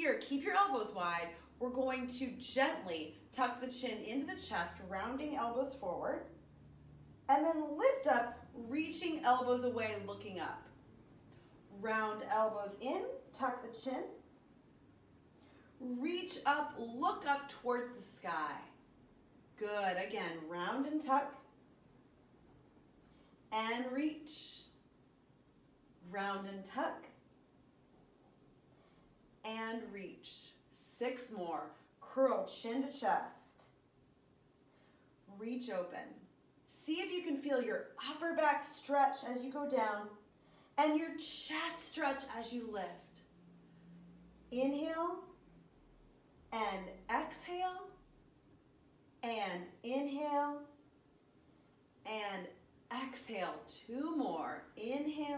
here, keep your elbows wide. We're going to gently tuck the chin into the chest, rounding elbows forward. And then lift up, reaching elbows away, looking up. Round elbows in, tuck the chin. Reach up, look up towards the sky. Good, again, round and tuck. And reach. Round and tuck. And reach. Six more. Curl chin to chest. Reach open. See if you can feel your upper back stretch as you go down and your chest stretch as you lift. Inhale and exhale and inhale and exhale. Two more. Inhale